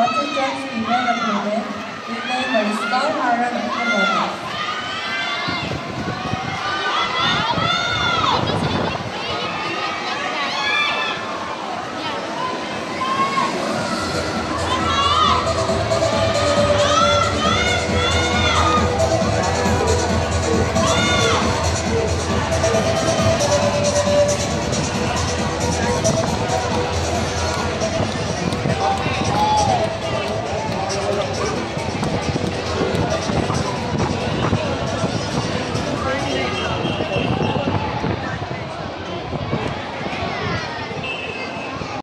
88, Dr. John Steven of Ruben. 89, Mariscal.